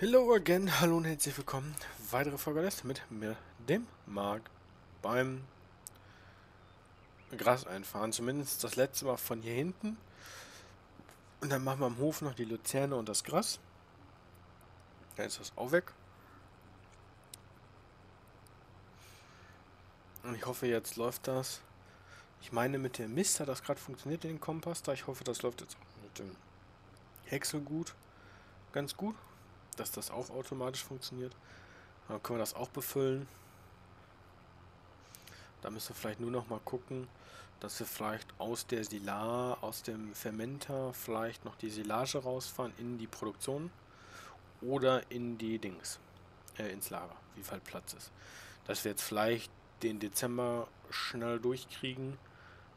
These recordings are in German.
Hello again, hallo und herzlich willkommen. Weitere Folge lässt mit mir, dem Marc, beim Gras einfahren. Zumindest das letzte Mal von hier hinten. Und dann machen wir am Hof noch die Luzerne und das Gras. Dann ist das auch weg. Und ich hoffe, jetzt läuft das. Ich meine, mit dem Mist hat das gerade funktioniert den Komposter. Ich hoffe, das läuft jetzt auch mit dem Häcksel gut. Ganz gut dass das auch automatisch funktioniert. Dann können wir das auch befüllen. Da müssen wir vielleicht nur noch mal gucken, dass wir vielleicht aus der Silar, aus dem Fermenter vielleicht noch die Silage rausfahren in die Produktion oder in die Dings, äh, ins Lager, wie viel Platz ist. Dass wir jetzt vielleicht den Dezember schnell durchkriegen,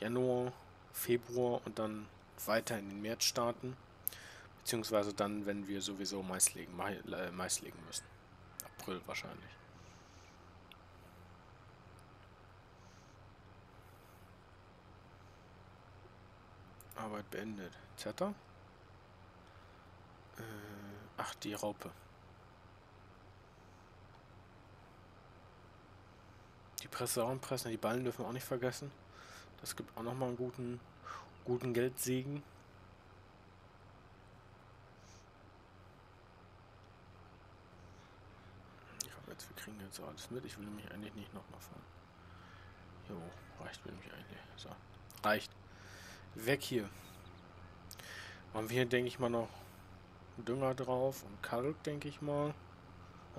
Januar, Februar und dann weiter in den März starten. Beziehungsweise dann, wenn wir sowieso Mais legen, äh, Mais legen müssen. April wahrscheinlich. Arbeit beendet. Zeta? Äh, ach, die Raupe. Die Presseure pressen, die Ballen dürfen wir auch nicht vergessen. Das gibt auch nochmal einen guten, guten Geldsegen. Kriegen jetzt alles mit. Ich will nämlich eigentlich nicht nochmal fahren. Jo, reicht mir nämlich eigentlich. So, reicht. Weg hier. Haben wir hier, denke ich mal, noch Dünger drauf und Kalk, denke ich mal.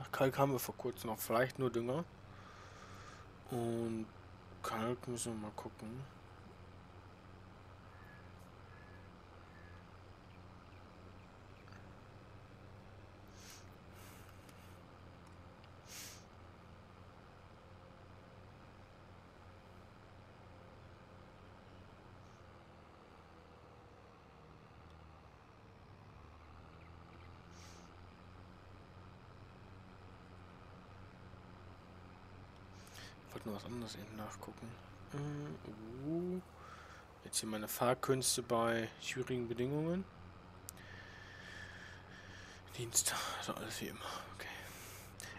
Ach, Kalk haben wir vor kurzem noch. Vielleicht nur Dünger. Und Kalk müssen wir mal gucken. Nur was anderes eben nachgucken. Uh, jetzt hier meine Fahrkünste bei schwierigen Bedingungen. Dienst, also alles wie immer. Okay.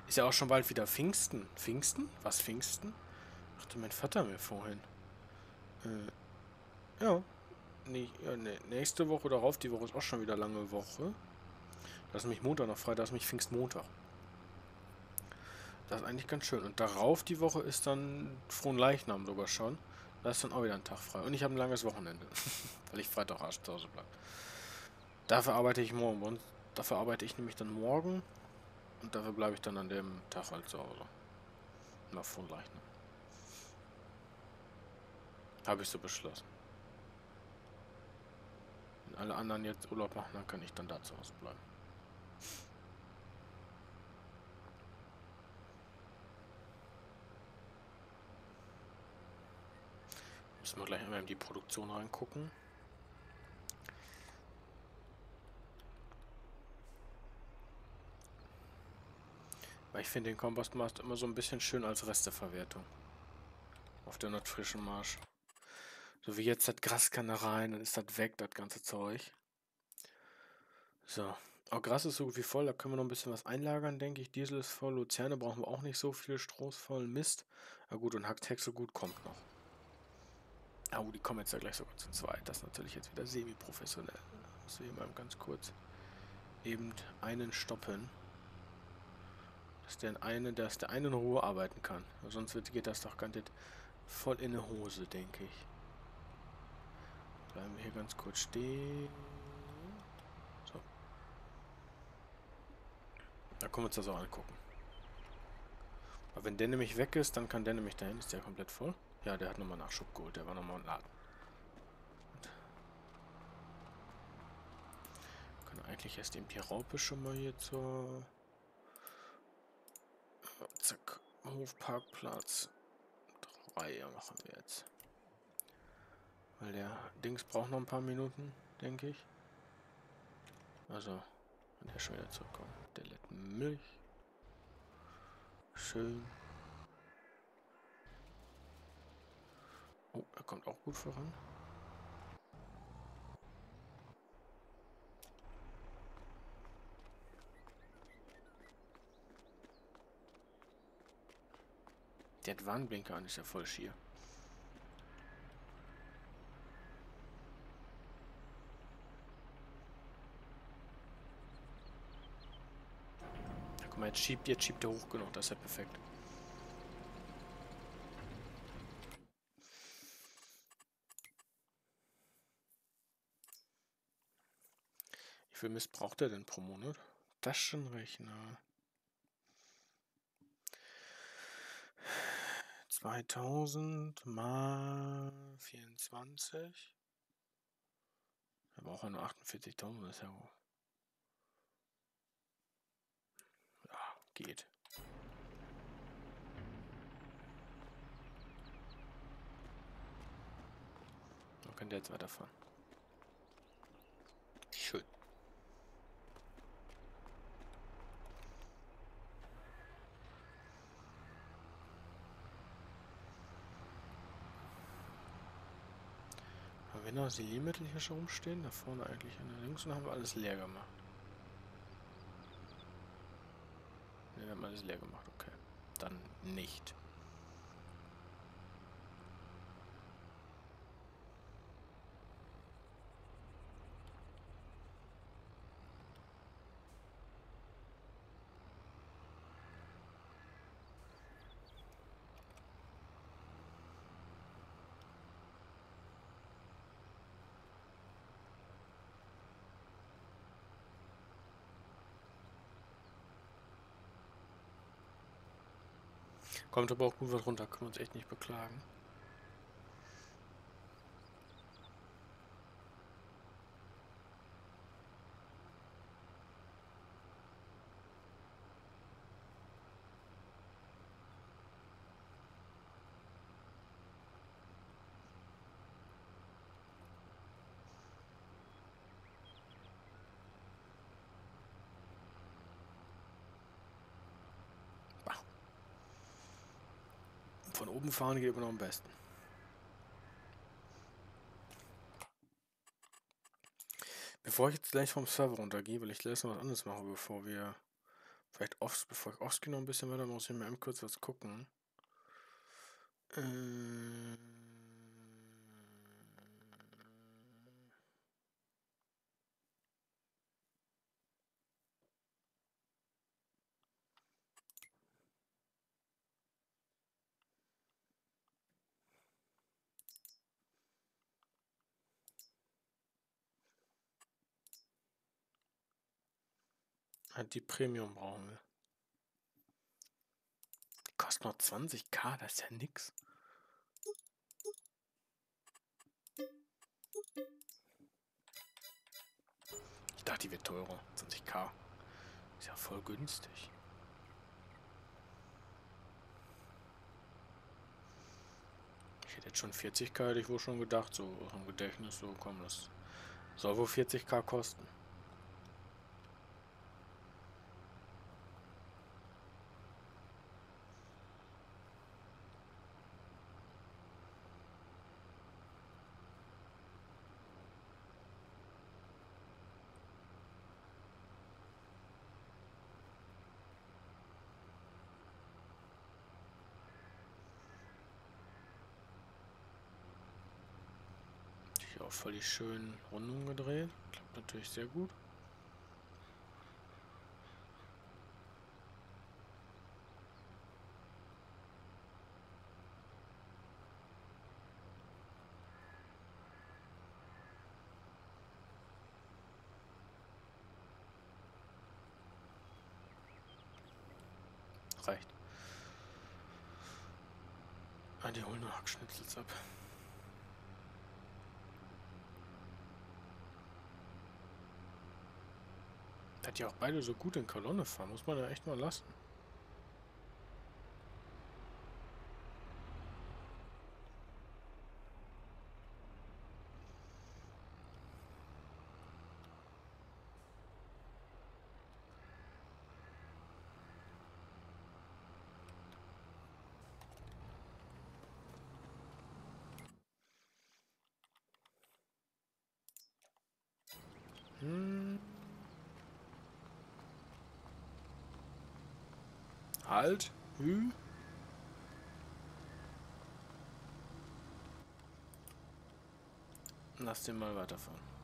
Ist ja auch schon bald wieder Pfingsten. Pfingsten? Was Pfingsten? Dachte mein Vater mir vorhin. Äh, ja. Nee, ja, nee. Nächste Woche darauf, die Woche ist auch schon wieder lange Woche. Ist mich Montag noch frei, ist mich Pfingstmontag. Das ist eigentlich ganz schön. Und darauf die Woche ist dann Frohen Leichnam sogar schon. Da ist dann auch wieder ein Tag frei. Und ich habe ein langes Wochenende. weil ich Freitag erst zu Hause bleibe. Dafür arbeite ich morgen. Und dafür arbeite ich nämlich dann morgen. Und dafür bleibe ich dann an dem Tag halt zu Hause. Nach Frohen Leichnam. Habe ich so beschlossen. Wenn alle anderen jetzt Urlaub machen, dann kann ich dann da zu Hause bleiben. Müssen wir gleich einmal in die Produktion reingucken. Weil ich finde den Kompostmast immer so ein bisschen schön als Resteverwertung. Auf der nordfrischen Marsch. So wie jetzt das Gras kann da rein, dann ist das weg, das ganze Zeug. So. Auch Gras ist so gut wie voll, da können wir noch ein bisschen was einlagern, denke ich. Diesel ist voll, Luzerne brauchen wir auch nicht so viel, Stroh ist voll, Mist. Na gut, und Hacktex so gut kommt noch. Oh, die kommen jetzt ja gleich sogar zu zweit. Das ist natürlich jetzt wieder semi-professionell. Muss ich mal ganz kurz eben einen stoppen. Dass der eine, dass der eine in Ruhe arbeiten kann. Sonst wird, geht das doch ganz voll in eine Hose, denke ich. Bleiben wir hier ganz kurz stehen. So. Da können wir uns das auch angucken. Aber wenn der nämlich weg ist, dann kann der nämlich dahin. Ist der komplett voll? Ja, der hat nochmal Nachschub geholt. Der war nochmal im Laden. Können eigentlich erst den Piraupe schon mal hier zur... Zack. Hofparkplatz. Drei machen wir jetzt. Weil der Dings braucht noch ein paar Minuten, denke ich. Also, wenn er schon wieder zurückkommt. Der lädt Milch. Schön. Oh, er kommt auch gut voran. Der Warnblinker an, ist ja voll schier. Guck mal, jetzt schiebt, jetzt schiebt er hoch genug, das ist ja perfekt. Wie viel Mist braucht er denn pro Monat? Taschenrechner. 2000 mal 24. Er braucht ja nur 48.000, das ist ja gut. Ja, geht. Dann kann der jetzt weiterfahren. Schön. Die Limmittel hier schon rumstehen, da vorne eigentlich an der Links und haben wir alles leer gemacht. Ne, wir haben alles leer gemacht, okay. Dann nicht. Kommt aber auch gut was runter, können wir uns echt nicht beklagen. Von oben fahren geht immer noch am besten. Bevor ich jetzt gleich vom Server runtergehe, will ich gleich noch was anderes machen, bevor wir vielleicht oft, bevor ich Oski noch ein bisschen weiter muss ich mir kurz was gucken. Ähm Halt die Premium brauchen wir. Die kostet nur 20k, das ist ja nix. Ich dachte, die wird teurer. 20k. Ist ja voll günstig. Ich hätte jetzt schon 40k, hätte ich wohl schon gedacht, so im Gedächtnis, so komm, das soll wohl 40k kosten. Auch voll die schönen Rundungen gedreht. Klappt natürlich sehr gut. Reicht. Ah, die holen nur Hackschnitzels ab. Ja auch beide so gut in Kolonne fahren, muss man ja echt mal lassen. alt. Hm. Lass den mal weiterfahren.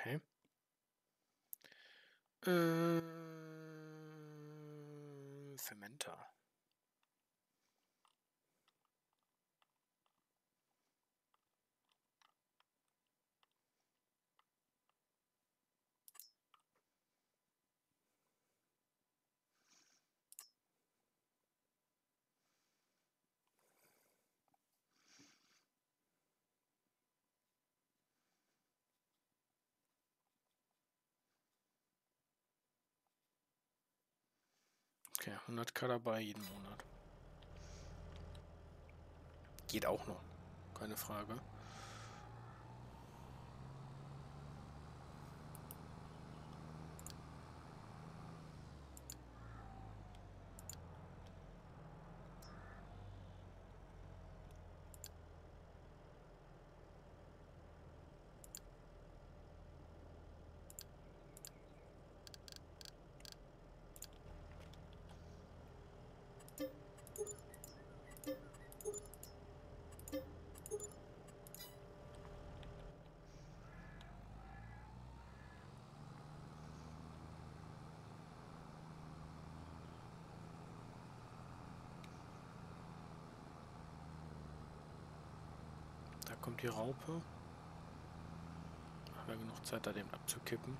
Okay. Äh, Fermenter. Okay, 100k dabei jeden Monat. Geht auch noch. Keine Frage. Kommt die Raupe. Haben wir genug Zeit, da den abzukippen.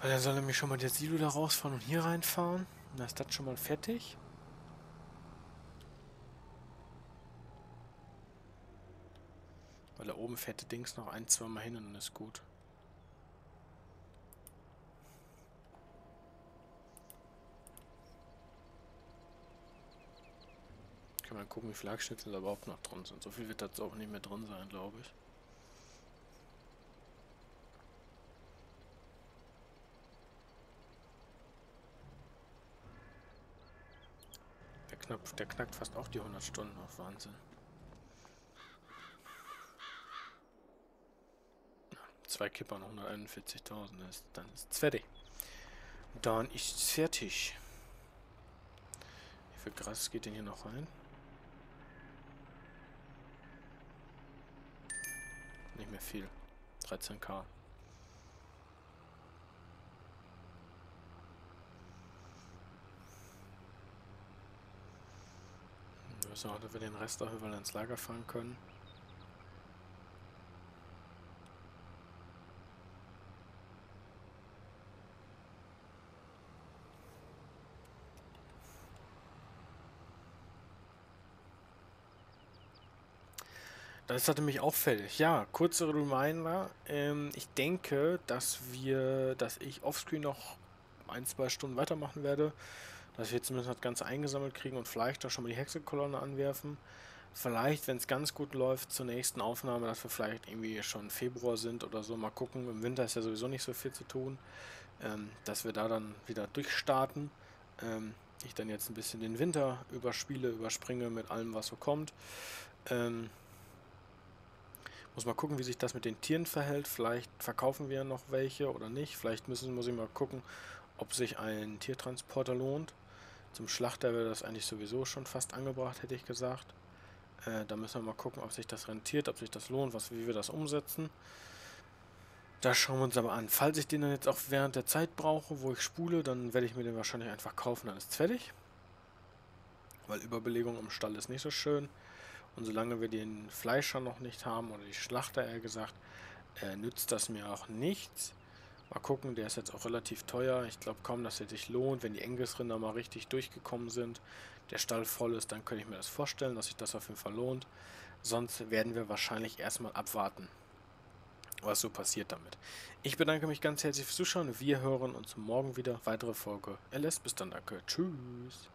Weil dann soll er mich schon mal der Silo da rausfahren und hier reinfahren. Dann ist das schon mal fertig. Weil da oben fährt Dings noch ein, zwei Mal hin und dann ist gut. Man gucken, wie viele Hackschnitzel da überhaupt noch drin sind. So viel wird das auch nicht mehr drin sein, glaube ich. Der, knapp, der knackt fast auch die 100 Stunden auf. Wahnsinn. Zwei Kipper noch 141.000. Dann ist es fertig. Dann ist es fertig. Wie viel Gras geht denn hier noch rein? Mehr viel. 13k. Wir wissen auch, dass wir den Rest auch überall ins Lager fahren können. Das ist nämlich auffällig. Ja, kurze Reminder. Ähm, ich denke, dass wir, dass ich offscreen noch ein, zwei Stunden weitermachen werde. Dass wir zumindest das Ganze eingesammelt kriegen und vielleicht auch schon mal die Hexekolonne anwerfen. Vielleicht, wenn es ganz gut läuft, zur nächsten Aufnahme, dass wir vielleicht irgendwie schon Februar sind oder so. Mal gucken. Im Winter ist ja sowieso nicht so viel zu tun. Ähm, dass wir da dann wieder durchstarten. Ähm, ich dann jetzt ein bisschen den Winter überspiele, überspringe mit allem, was so kommt. Ähm, muss mal gucken, wie sich das mit den Tieren verhält. Vielleicht verkaufen wir noch welche oder nicht. Vielleicht müssen, muss ich mal gucken, ob sich ein Tiertransporter lohnt. Zum Schlachter wäre das eigentlich sowieso schon fast angebracht, hätte ich gesagt. Äh, da müssen wir mal gucken, ob sich das rentiert, ob sich das lohnt, was, wie wir das umsetzen. Das schauen wir uns aber an. Falls ich den dann jetzt auch während der Zeit brauche, wo ich spule, dann werde ich mir den wahrscheinlich einfach kaufen, dann ist es fertig. Weil Überbelegung im Stall ist nicht so schön. Und solange wir den Fleischer noch nicht haben, oder die Schlachter eher gesagt, äh, nützt das mir auch nichts. Mal gucken, der ist jetzt auch relativ teuer. Ich glaube kaum, dass er sich lohnt. Wenn die Engelsrinder mal richtig durchgekommen sind, der Stall voll ist, dann könnte ich mir das vorstellen, dass sich das auf jeden Fall lohnt. Sonst werden wir wahrscheinlich erstmal abwarten, was so passiert damit. Ich bedanke mich ganz herzlich fürs Zuschauen. Wir hören uns morgen wieder. Weitere Folge LS. Bis dann, danke. Tschüss.